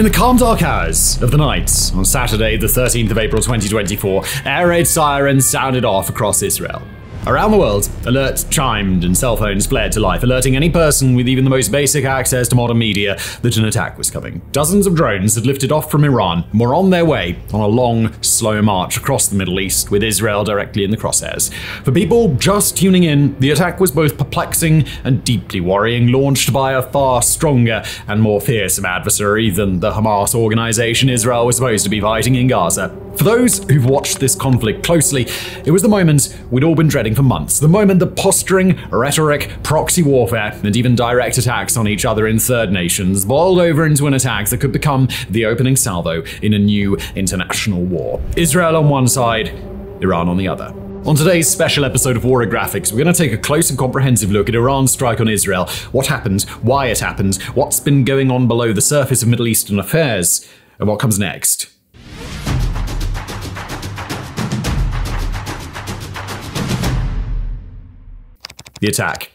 In the calm dark hours of the night on Saturday, the 13th of April 2024, air raid sirens sounded off across Israel. Around the world, alerts chimed and cell phones flared to life, alerting any person with even the most basic access to modern media that an attack was coming. Dozens of drones had lifted off from Iran and were on their way on a long, slow march across the Middle East, with Israel directly in the crosshairs. For people just tuning in, the attack was both perplexing and deeply worrying, launched by a far stronger and more fearsome adversary than the Hamas organization Israel was supposed to be fighting in Gaza. For those who've watched this conflict closely, it was the moment we'd all been dreading for months. The moment that posturing, rhetoric, proxy warfare, and even direct attacks on each other in third nations boiled over into an attack that could become the opening salvo in a new international war. Israel on one side, Iran on the other. On today's special episode of Warographics, we're going to take a close and comprehensive look at Iran's strike on Israel, what happened, why it happened, what's been going on below the surface of Middle Eastern affairs, and what comes next. The attack.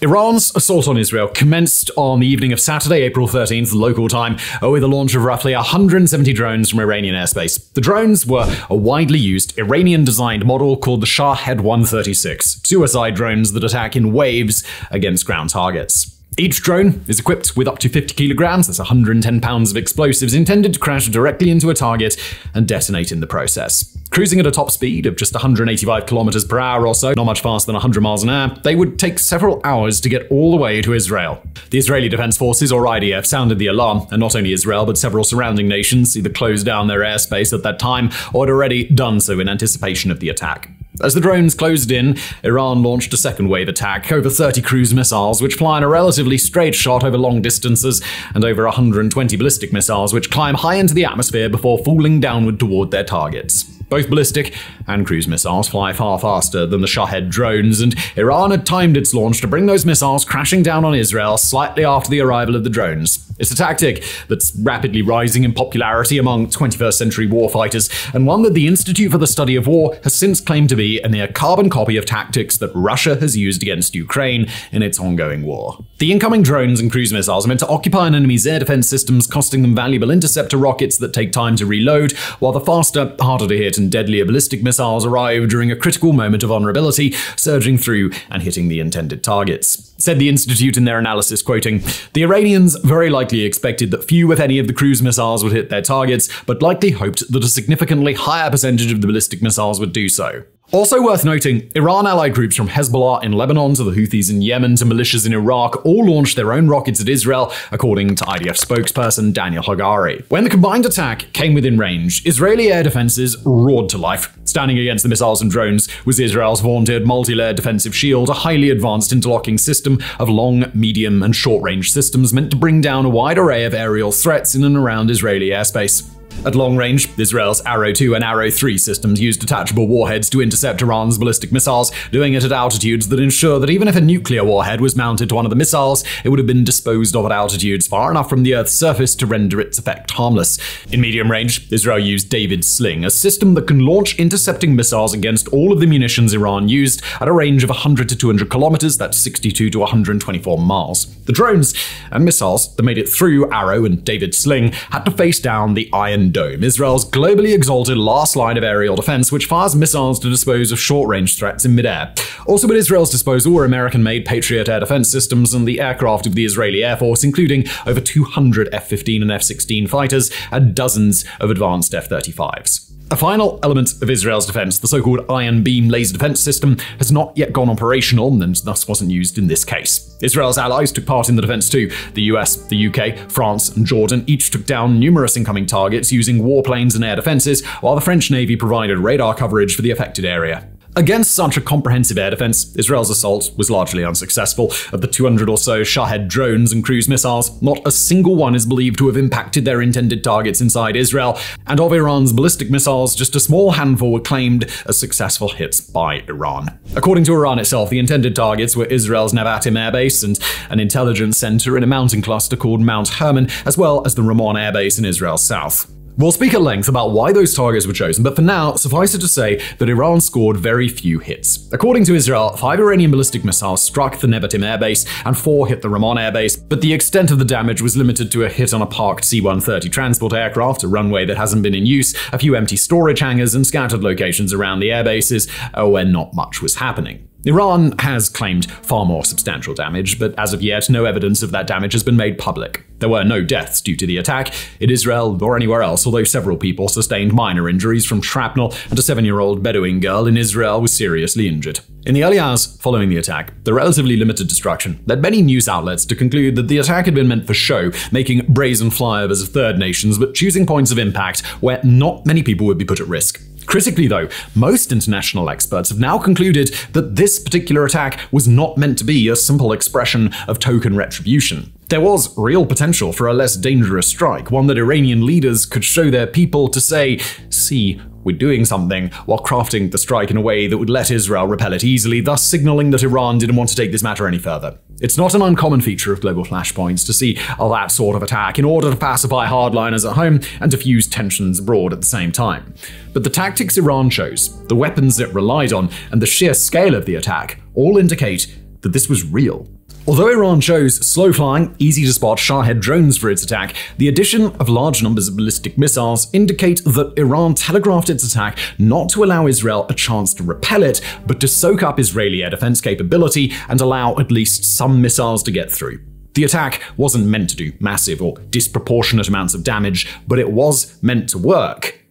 Iran's assault on Israel commenced on the evening of Saturday, April 13th, local time, uh, with the launch of roughly 170 drones from Iranian airspace. The drones were a widely used Iranian designed model called the Shahed 136, suicide drones that attack in waves against ground targets. Each drone is equipped with up to 50 kilograms, that's 110 pounds of explosives, intended to crash directly into a target and detonate in the process. Cruising at a top speed of just 185 kilometers per hour or so, not much faster than 100 miles an hour, they would take several hours to get all the way to Israel. The Israeli Defense Forces, or IDF, sounded the alarm, and not only Israel, but several surrounding nations either closed down their airspace at that time or had already done so in anticipation of the attack. As the drones closed in, Iran launched a second wave attack, over 30 cruise missiles, which fly in a relatively straight shot over long distances, and over 120 ballistic missiles, which climb high into the atmosphere before falling downward toward their targets. Both ballistic and cruise missiles fly far faster than the Shahed drones, and Iran had timed its launch to bring those missiles crashing down on Israel slightly after the arrival of the drones. It's a tactic that's rapidly rising in popularity among 21st century warfighters, and one that the Institute for the Study of War has since claimed to be a near carbon copy of tactics that Russia has used against Ukraine in its ongoing war. The incoming drones and cruise missiles are meant to occupy an enemy's air defense systems, costing them valuable interceptor rockets that take time to reload, while the faster, harder to hit, and deadlier ballistic missiles arrive during a critical moment of vulnerability, surging through and hitting the intended targets. Said the Institute in their analysis, quoting, The Iranians very likely expected that few, if any, of the cruise missiles would hit their targets, but likely hoped that a significantly higher percentage of the ballistic missiles would do so. Also worth noting, Iran allied groups from Hezbollah in Lebanon to the Houthis in Yemen to militias in Iraq all launched their own rockets at Israel, according to IDF spokesperson Daniel Hagari. When the combined attack came within range, Israeli air defenses roared to life. Standing against the missiles and drones was Israel's vaunted multi-layered defensive shield, a highly advanced interlocking system of long, medium, and short-range systems meant to bring down a wide array of aerial threats in and around Israeli airspace. At long range, Israel's Arrow 2 and Arrow 3 systems used detachable warheads to intercept Iran's ballistic missiles, doing it at altitudes that ensure that even if a nuclear warhead was mounted to one of the missiles, it would have been disposed of at altitudes far enough from the Earth's surface to render its effect harmless. In medium range, Israel used David Sling, a system that can launch intercepting missiles against all of the munitions Iran used at a range of 100 to 200 kilometers, that's 62 to 124 miles. The drones and missiles that made it through Arrow and David's Sling had to face down the Iron Dome, Israel's globally exalted last line of aerial defense, which fires missiles to dispose of short range threats in midair. Also at Israel's disposal were American made Patriot air defense systems and the aircraft of the Israeli Air Force, including over 200 F 15 and F 16 fighters and dozens of advanced F 35s. A final element of Israel's defense, the so called Iron Beam laser defense system, has not yet gone operational and thus wasn't used in this case. Israel's allies took part in the defense too. The US, the UK, France, and Jordan each took down numerous incoming targets using warplanes and air defenses, while the French Navy provided radar coverage for the affected area. Against such a comprehensive air defense, Israel's assault was largely unsuccessful. Of the 200 or so Shahed drones and cruise missiles, not a single one is believed to have impacted their intended targets inside Israel, and of Iran's ballistic missiles, just a small handful were claimed as successful hits by Iran. According to Iran itself, the intended targets were Israel's Nevatim Air Base and an intelligence center in a mountain cluster called Mount Hermon, as well as the Ramon Air Base in Israel's south. We'll speak at length about why those targets were chosen, but for now, suffice it to say that Iran scored very few hits. According to Israel, five Iranian ballistic missiles struck the Nevatim airbase and four hit the Ramon airbase, but the extent of the damage was limited to a hit on a parked C 130 transport aircraft, a runway that hasn't been in use, a few empty storage hangars, and scattered locations around the airbases where oh, not much was happening. Iran has claimed far more substantial damage, but as of yet, no evidence of that damage has been made public. There were no deaths due to the attack in Israel or anywhere else, although several people sustained minor injuries from shrapnel, and a seven year old Bedouin girl in Israel was seriously injured. In the early hours following the attack, the relatively limited destruction led many news outlets to conclude that the attack had been meant for show, making brazen flyovers of third nations, but choosing points of impact where not many people would be put at risk. Critically, though, most international experts have now concluded that this particular attack was not meant to be a simple expression of token retribution. There was real potential for a less dangerous strike, one that Iranian leaders could show their people to say, see, we're doing something, while crafting the strike in a way that would let Israel repel it easily, thus signaling that Iran didn't want to take this matter any further. It's not an uncommon feature of global flashpoints to see that sort of attack in order to pacify hardliners at home and diffuse tensions abroad at the same time. But the tactics Iran chose, the weapons it relied on, and the sheer scale of the attack all indicate that this was real. Although Iran chose slow flying, easy to spot Shahed drones for its attack, the addition of large numbers of ballistic missiles indicate that Iran telegraphed its attack not to allow Israel a chance to repel it, but to soak up Israeli air defense capability and allow at least some missiles to get through. The attack wasn't meant to do massive or disproportionate amounts of damage, but it was meant to work,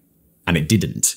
and it didn't.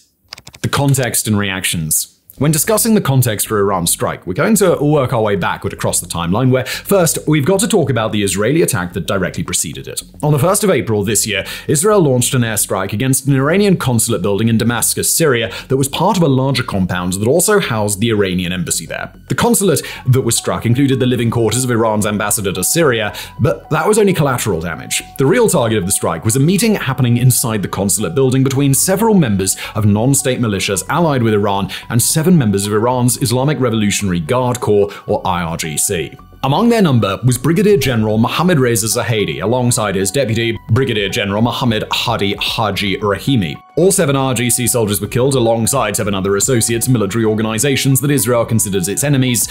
The context and reactions. When discussing the context for Iran's strike, we're going to work our way backward across the timeline, where first, we've got to talk about the Israeli attack that directly preceded it. On the 1st of April this year, Israel launched an airstrike against an Iranian consulate building in Damascus, Syria, that was part of a larger compound that also housed the Iranian embassy there. The consulate that was struck included the living quarters of Iran's ambassador to Syria, but that was only collateral damage. The real target of the strike was a meeting happening inside the consulate building between several members of non state militias allied with Iran and seven seven members of Iran's Islamic Revolutionary Guard Corps, or IRGC. Among their number was Brigadier General Mohammad Reza Zahedi, alongside his deputy, Brigadier General Mohammad Hadi Haji Rahimi. All seven RGC soldiers were killed alongside seven other associates military organizations that Israel considers its enemies,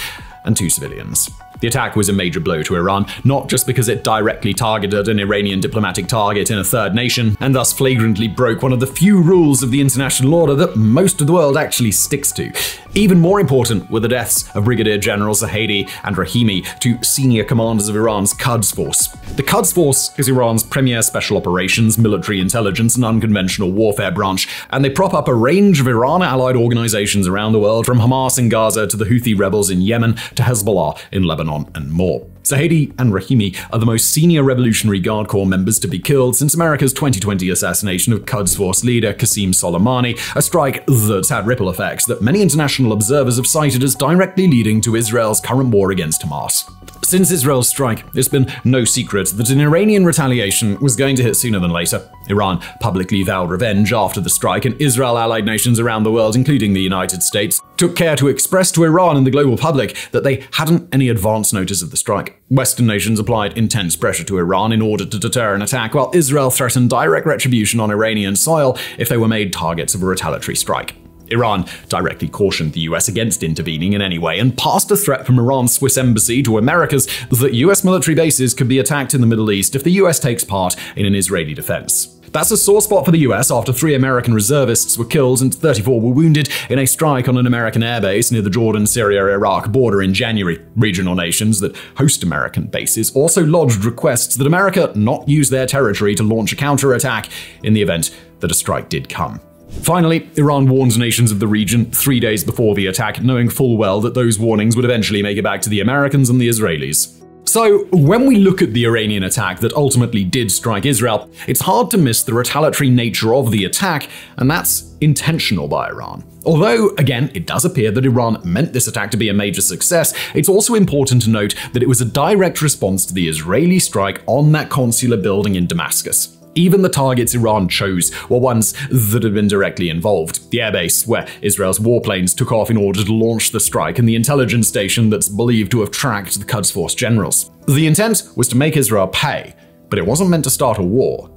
and two civilians. The attack was a major blow to Iran, not just because it directly targeted an Iranian diplomatic target in a third nation, and thus flagrantly broke one of the few rules of the international order that most of the world actually sticks to. Even more important were the deaths of Brigadier General Zahedi and Rahimi, two senior commanders of Iran's Quds Force. The Quds Force is Iran's premier special operations, military intelligence, and unconventional warfare branch, and they prop up a range of Iran allied organizations around the world, from Hamas in Gaza to the Houthi rebels in Yemen to Hezbollah in Lebanon. And more. Zahedi and Rahimi are the most senior Revolutionary Guard Corps members to be killed since America's 2020 assassination of Quds Force leader Qasem Soleimani, a strike that's had ripple effects that many international observers have cited as directly leading to Israel's current war against Hamas. Since Israel's strike, it's been no secret that an Iranian retaliation was going to hit sooner than later. Iran publicly vowed revenge after the strike, and Israel allied nations around the world, including the United States, took care to express to Iran and the global public that they hadn't any advance notice of the strike. Western nations applied intense pressure to Iran in order to deter an attack, while Israel threatened direct retribution on Iranian soil if they were made targets of a retaliatory strike. Iran directly cautioned the US against intervening in any way and passed a threat from Iran's Swiss embassy to America's that US military bases could be attacked in the Middle East if the US takes part in an Israeli defense. That's a sore spot for the US after three American reservists were killed and 34 were wounded in a strike on an American airbase near the Jordan Syria Iraq border in January. Regional nations that host American bases also lodged requests that America not use their territory to launch a counterattack in the event that a strike did come. Finally, Iran warns nations of the region three days before the attack, knowing full well that those warnings would eventually make it back to the Americans and the Israelis. So, when we look at the Iranian attack that ultimately did strike Israel, it's hard to miss the retaliatory nature of the attack, and that's intentional by Iran. Although, again, it does appear that Iran meant this attack to be a major success, it's also important to note that it was a direct response to the Israeli strike on that consular building in Damascus. Even the targets Iran chose were ones that had been directly involved. The airbase where Israel's warplanes took off in order to launch the strike, and the intelligence station that's believed to have tracked the Quds Force generals. The intent was to make Israel pay, but it wasn't meant to start a war.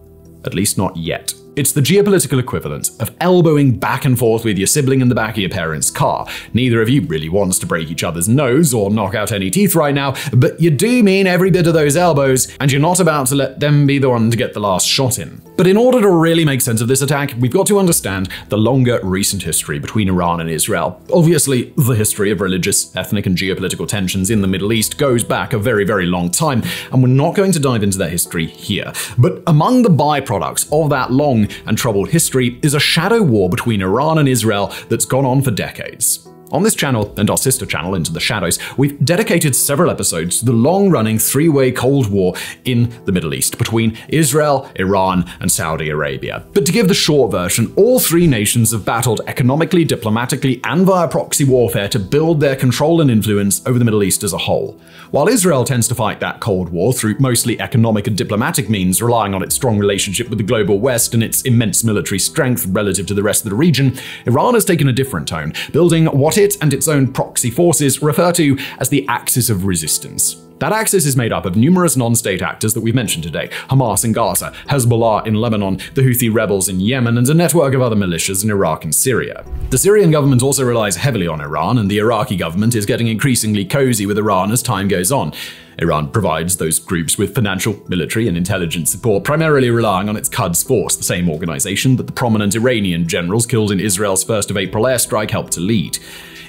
At least not yet. It's the geopolitical equivalent of elbowing back and forth with your sibling in the back of your parents' car. Neither of you really wants to break each other's nose or knock out any teeth right now, but you do mean every bit of those elbows, and you're not about to let them be the one to get the last shot in. But in order to really make sense of this attack, we've got to understand the longer recent history between Iran and Israel. Obviously, the history of religious, ethnic, and geopolitical tensions in the Middle East goes back a very, very long time, and we're not going to dive into that history here. But among the byproducts of that long and troubled history is a shadow war between Iran and Israel that's gone on for decades. On this channel and our sister channel, Into the Shadows, we've dedicated several episodes to the long running three way Cold War in the Middle East between Israel, Iran, and Saudi Arabia. But to give the short version, all three nations have battled economically, diplomatically, and via proxy warfare to build their control and influence over the Middle East as a whole. While Israel tends to fight that Cold War through mostly economic and diplomatic means, relying on its strong relationship with the global West and its immense military strength relative to the rest of the region, Iran has taken a different tone, building what it and its own proxy forces refer to as the axis of resistance. That axis is made up of numerous non state actors that we've mentioned today Hamas in Gaza, Hezbollah in Lebanon, the Houthi rebels in Yemen, and a network of other militias in Iraq and Syria. The Syrian government also relies heavily on Iran, and the Iraqi government is getting increasingly cozy with Iran as time goes on. Iran provides those groups with financial, military, and intelligence support, primarily relying on its Quds Force, the same organization that the prominent Iranian generals killed in Israel's 1st of April airstrike helped to lead.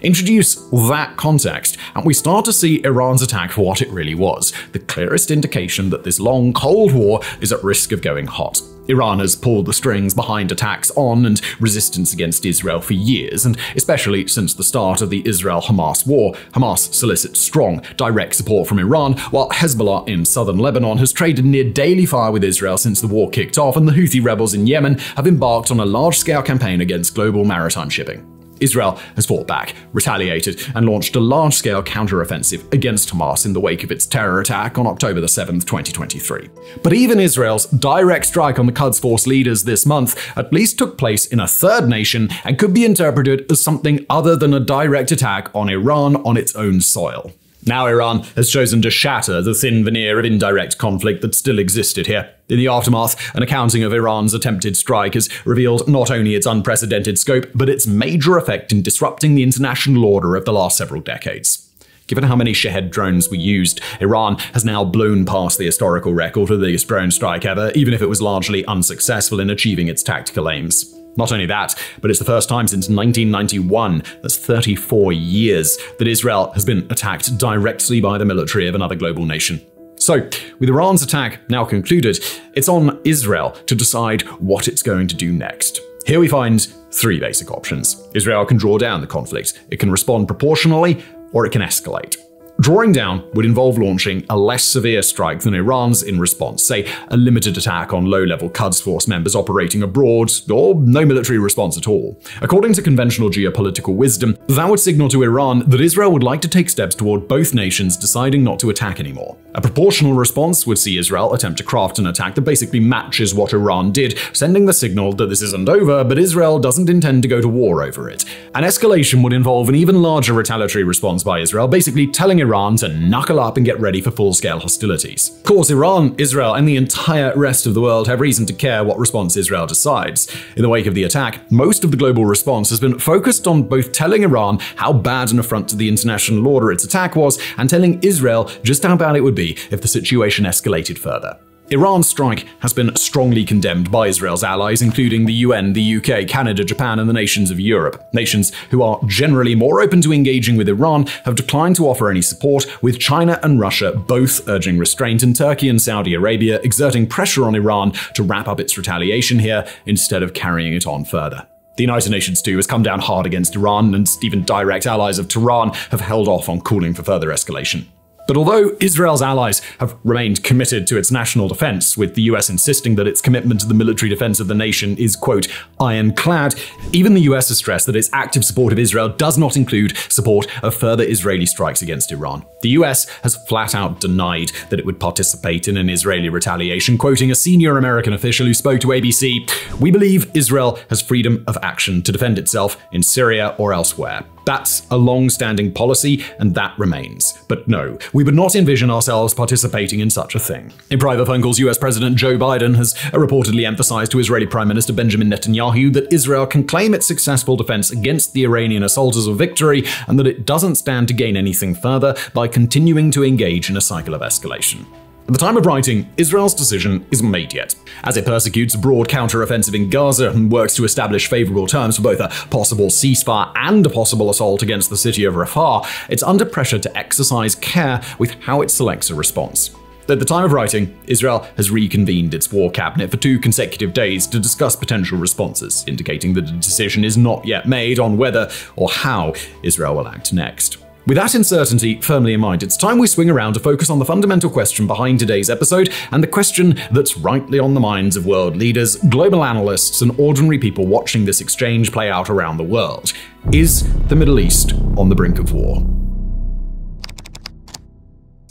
Introduce that context, and we start to see Iran's attack for what it really was the clearest indication that this long Cold War is at risk of going hot. Iran has pulled the strings behind attacks on and resistance against Israel for years, and especially since the start of the Israel Hamas war. Hamas solicits strong, direct support from Iran, while Hezbollah in southern Lebanon has traded near daily fire with Israel since the war kicked off, and the Houthi rebels in Yemen have embarked on a large scale campaign against global maritime shipping. Israel has fought back, retaliated, and launched a large scale counteroffensive against Hamas in the wake of its terror attack on October 7, 2023. But even Israel's direct strike on the Quds Force leaders this month at least took place in a third nation and could be interpreted as something other than a direct attack on Iran on its own soil. Now Iran has chosen to shatter the thin veneer of indirect conflict that still existed here. In the aftermath, an accounting of Iran's attempted strike has revealed not only its unprecedented scope, but its major effect in disrupting the international order of the last several decades. Given how many Shahed drones were used, Iran has now blown past the historical record of the biggest drone strike ever, even if it was largely unsuccessful in achieving its tactical aims. Not only that, but it's the first time since 1991, that's 34 years, that Israel has been attacked directly by the military of another global nation. So, with Iran's attack now concluded, it's on Israel to decide what it's going to do next. Here we find three basic options. Israel can draw down the conflict, it can respond proportionally, or it can escalate. Drawing down would involve launching a less severe strike than Iran's in response, say a limited attack on low level Quds Force members operating abroad, or no military response at all. According to conventional geopolitical wisdom, that would signal to Iran that Israel would like to take steps toward both nations deciding not to attack anymore. A proportional response would see Israel attempt to craft an attack that basically matches what Iran did, sending the signal that this isn't over, but Israel doesn't intend to go to war over it. An escalation would involve an even larger retaliatory response by Israel, basically telling Iran to knuckle up and get ready for full scale hostilities. Of course, Iran, Israel, and the entire rest of the world have reason to care what response Israel decides. In the wake of the attack, most of the global response has been focused on both telling Iran how bad an affront to the international order its attack was, and telling Israel just how bad it would be if the situation escalated further. Iran's strike has been strongly condemned by Israel's allies, including the UN, the UK, Canada, Japan, and the nations of Europe. Nations who are generally more open to engaging with Iran have declined to offer any support, with China and Russia both urging restraint, and Turkey and Saudi Arabia exerting pressure on Iran to wrap up its retaliation here instead of carrying it on further. The United Nations, too, has come down hard against Iran, and even direct allies of Tehran have held off on calling for further escalation. But although Israel's allies have remained committed to its national defense, with the US insisting that its commitment to the military defense of the nation is, quote, ironclad, even the US has stressed that its active support of Israel does not include support of further Israeli strikes against Iran. The US has flat out denied that it would participate in an Israeli retaliation, quoting a senior American official who spoke to ABC We believe Israel has freedom of action to defend itself in Syria or elsewhere. That's a long standing policy, and that remains. But no, we would not envision ourselves participating in such a thing. In private phone calls, US President Joe Biden has reportedly emphasized to Israeli Prime Minister Benjamin Netanyahu that Israel can claim its successful defense against the Iranian assault as a victory, and that it doesn't stand to gain anything further by continuing to engage in a cycle of escalation. At the time of writing, Israel's decision isn't made yet. As it persecutes a broad counter-offensive in Gaza and works to establish favorable terms for both a possible ceasefire and a possible assault against the city of Rafah, it's under pressure to exercise care with how it selects a response. At the time of writing, Israel has reconvened its war cabinet for two consecutive days to discuss potential responses, indicating that a decision is not yet made on whether or how Israel will act next. With that uncertainty firmly in mind, it's time we swing around to focus on the fundamental question behind today's episode and the question that's rightly on the minds of world leaders, global analysts, and ordinary people watching this exchange play out around the world. Is the Middle East on the brink of war?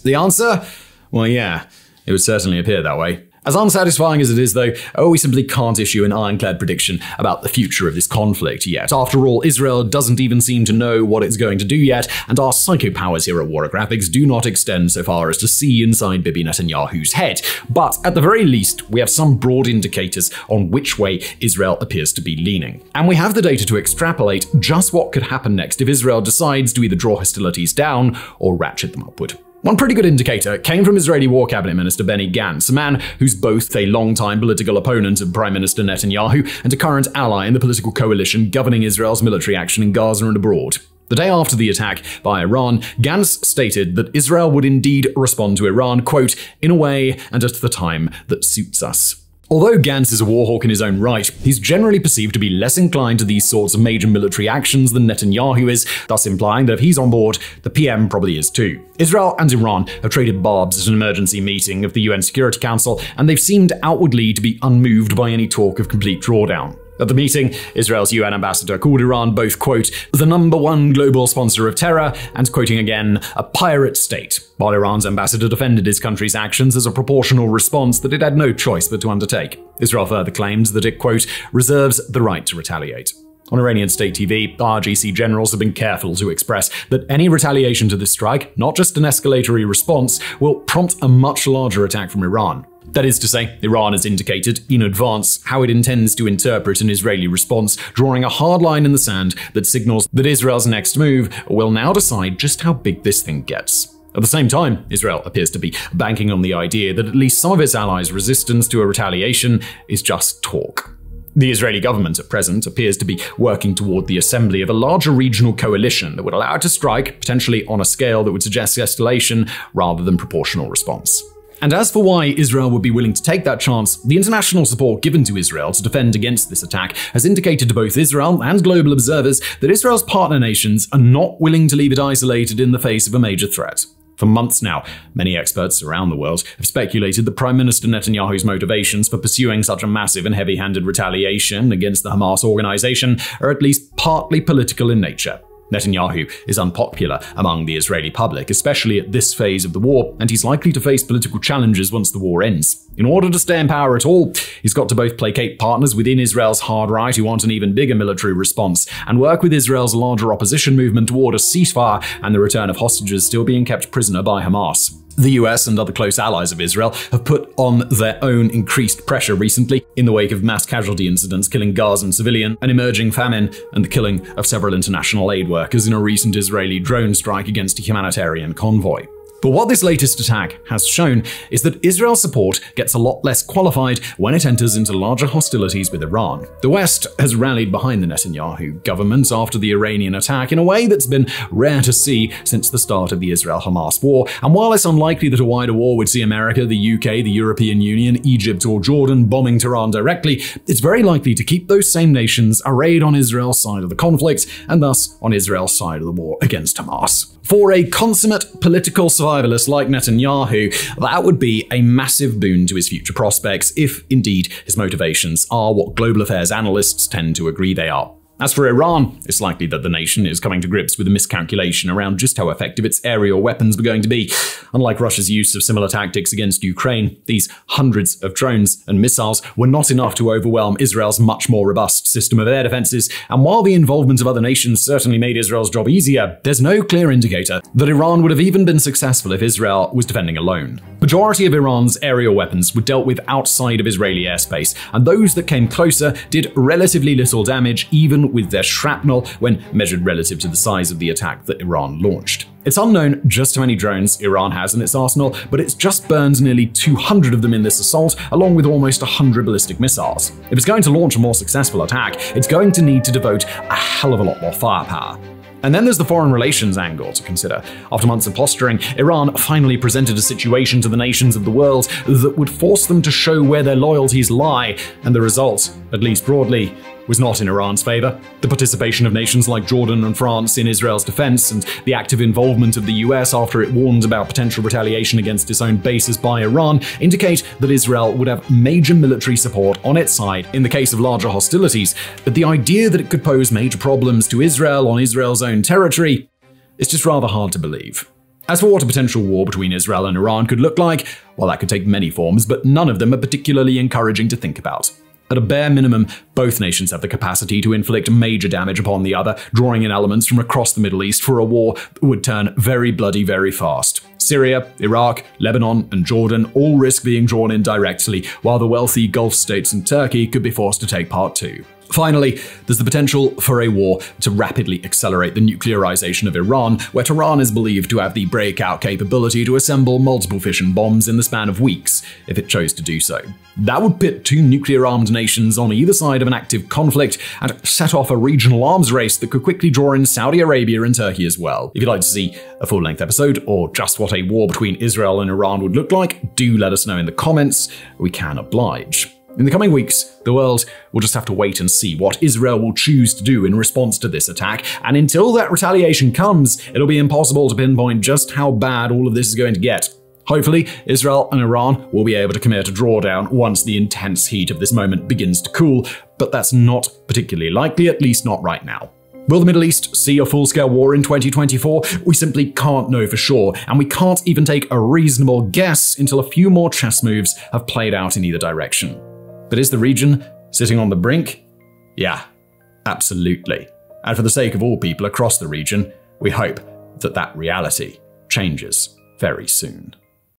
The answer? Well, yeah, it would certainly appear that way. As unsatisfying as it is, though, oh, we simply can't issue an ironclad prediction about the future of this conflict yet. After all, Israel doesn't even seem to know what it's going to do yet, and our psychopowers here at Warographics do not extend so far as to see inside Bibi Netanyahu's head. But at the very least, we have some broad indicators on which way Israel appears to be leaning. And we have the data to extrapolate just what could happen next if Israel decides to either draw hostilities down or ratchet them upward. One pretty good indicator came from Israeli War Cabinet Minister Benny Gantz, a man who's both a long-time political opponent of Prime Minister Netanyahu and a current ally in the political coalition governing Israel's military action in Gaza and abroad. The day after the attack by Iran, Gantz stated that Israel would indeed respond to Iran, quote, in a way and at the time that suits us. Although Gantz is a warhawk in his own right, he's generally perceived to be less inclined to these sorts of major military actions than Netanyahu is, thus implying that if he's on board, the PM probably is too. Israel and Iran have traded barbs at an emergency meeting of the UN Security Council, and they've seemed outwardly to be unmoved by any talk of complete drawdown. At the meeting, Israel's UN ambassador called Iran both, quote, the number one global sponsor of terror, and quoting again, a pirate state, while Iran's ambassador defended his country's actions as a proportional response that it had no choice but to undertake. Israel further claimed that it, quote, reserves the right to retaliate. On Iranian state TV, RGC generals have been careful to express that any retaliation to this strike, not just an escalatory response, will prompt a much larger attack from Iran. That is to say, Iran has indicated in advance how it intends to interpret an Israeli response, drawing a hard line in the sand that signals that Israel's next move will now decide just how big this thing gets. At the same time, Israel appears to be banking on the idea that at least some of its allies' resistance to a retaliation is just talk. The Israeli government at present appears to be working toward the assembly of a larger regional coalition that would allow it to strike, potentially on a scale that would suggest escalation rather than proportional response. And as for why Israel would be willing to take that chance, the international support given to Israel to defend against this attack has indicated to both Israel and global observers that Israel's partner nations are not willing to leave it isolated in the face of a major threat. For months now, many experts around the world have speculated that Prime Minister Netanyahu's motivations for pursuing such a massive and heavy handed retaliation against the Hamas organization are at least partly political in nature. Netanyahu is unpopular among the Israeli public, especially at this phase of the war, and he's likely to face political challenges once the war ends. In order to stay in power at all, he's got to both placate partners within Israel's hard right who want an even bigger military response, and work with Israel's larger opposition movement toward a ceasefire and the return of hostages still being kept prisoner by Hamas. The US and other close allies of Israel have put on their own increased pressure recently in the wake of mass casualty incidents killing Gazan civilian, an emerging famine, and the killing of several international aid workers in a recent Israeli drone strike against a humanitarian convoy. But what this latest attack has shown is that Israel's support gets a lot less qualified when it enters into larger hostilities with Iran. The West has rallied behind the Netanyahu government after the Iranian attack in a way that's been rare to see since the start of the Israel Hamas war. And while it's unlikely that a wider war would see America, the UK, the European Union, Egypt, or Jordan bombing Tehran directly, it's very likely to keep those same nations arrayed on Israel's side of the conflict and thus on Israel's side of the war against Hamas. For a consummate political like Netanyahu, that would be a massive boon to his future prospects if, indeed, his motivations are what global affairs analysts tend to agree they are. As for Iran, it's likely that the nation is coming to grips with a miscalculation around just how effective its aerial weapons were going to be. Unlike Russia's use of similar tactics against Ukraine, these hundreds of drones and missiles were not enough to overwhelm Israel's much more robust system of air defenses, and while the involvement of other nations certainly made Israel's job easier, there's no clear indicator that Iran would have even been successful if Israel was defending alone. Majority of Iran's aerial weapons were dealt with outside of Israeli airspace, and those that came closer did relatively little damage even with their shrapnel when measured relative to the size of the attack that Iran launched. It's unknown just how many drones Iran has in its arsenal, but it's just burned nearly 200 of them in this assault, along with almost 100 ballistic missiles. If it's going to launch a more successful attack, it's going to need to devote a hell of a lot more firepower. And then there's the foreign relations angle to consider. After months of posturing, Iran finally presented a situation to the nations of the world that would force them to show where their loyalties lie, and the result, at least broadly, was not in Iran's favor. The participation of nations like Jordan and France in Israel's defense and the active involvement of the US after it warned about potential retaliation against its own bases by Iran indicate that Israel would have major military support on its side in the case of larger hostilities. But the idea that it could pose major problems to Israel on Israel's own territory is just rather hard to believe. As for what a potential war between Israel and Iran could look like, well, that could take many forms, but none of them are particularly encouraging to think about. At a bare minimum, both nations have the capacity to inflict major damage upon the other, drawing in elements from across the Middle East for a war that would turn very bloody very fast. Syria, Iraq, Lebanon, and Jordan all risk being drawn in directly, while the wealthy Gulf states and Turkey could be forced to take part too. Finally, there's the potential for a war to rapidly accelerate the nuclearization of Iran, where Tehran is believed to have the breakout capability to assemble multiple fission bombs in the span of weeks, if it chose to do so. That would pit two nuclear armed nations on either side of an active conflict and set off a regional arms race that could quickly draw in Saudi Arabia and Turkey as well. If you'd like to see a full length episode or just what a war between Israel and Iran would look like, do let us know in the comments. We can oblige. In the coming weeks, the world will just have to wait and see what Israel will choose to do in response to this attack, and until that retaliation comes, it'll be impossible to pinpoint just how bad all of this is going to get. Hopefully, Israel and Iran will be able to commit a drawdown once the intense heat of this moment begins to cool, but that's not particularly likely, at least not right now. Will the Middle East see a full scale war in 2024? We simply can't know for sure, and we can't even take a reasonable guess until a few more chess moves have played out in either direction. But is the region sitting on the brink? Yeah, absolutely. And for the sake of all people across the region, we hope that that reality changes very soon.